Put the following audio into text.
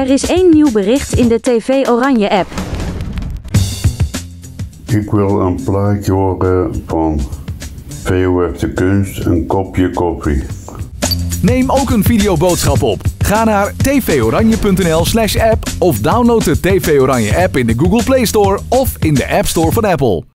Er is één nieuw bericht in de TV Oranje app. Ik wil een plaatje horen van VOF de Kunst, een kopje koffie. Neem ook een videoboodschap op. Ga naar tvoranje.nl slash app of download de TV Oranje app in de Google Play Store of in de App Store van Apple.